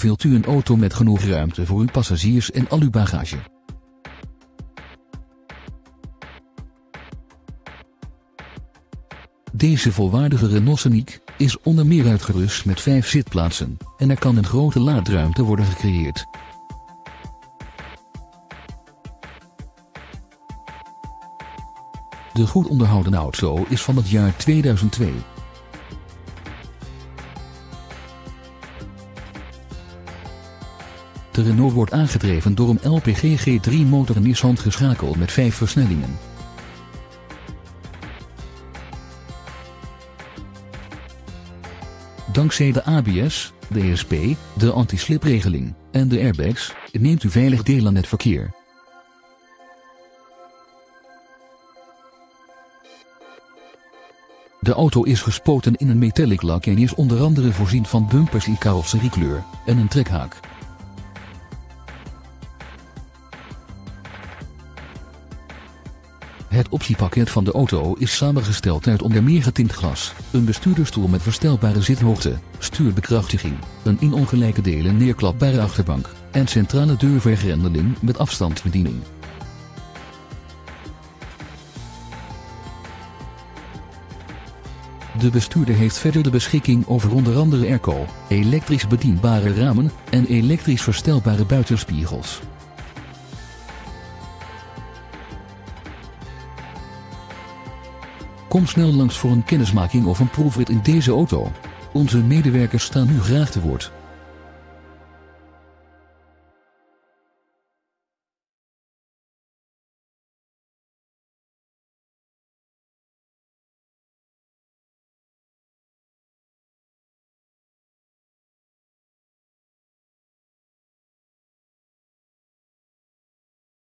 Wilt u een auto met genoeg ruimte voor uw passagiers en al uw bagage? Deze volwaardige Renault Scenic is onder meer uitgerust met 5 zitplaatsen en er kan een grote laadruimte worden gecreëerd. De goed onderhouden auto is van het jaar 2002. De Renault wordt aangedreven door een LPG G3 motor Nissan geschakeld met 5 versnellingen. Dankzij de ABS, de ESP, de anti-slipregeling en de airbags neemt u veilig deel aan het verkeer. De auto is gespoten in een metallic lak en is onder andere voorzien van bumpers in carrosseriekleur en een trekhaak. Het optiepakket van de auto is samengesteld uit onder meer getint glas, een bestuurdersstoel met verstelbare zithoogte, stuurbekrachtiging, een in ongelijke delen neerklapbare achterbank en centrale deurvergrendeling met afstandsbediening. De bestuurder heeft verder de beschikking over onder andere airco, elektrisch bedienbare ramen en elektrisch verstelbare buitenspiegels. Kom snel langs voor een kennismaking of een proefrit in deze auto. Onze medewerkers staan u graag te woord.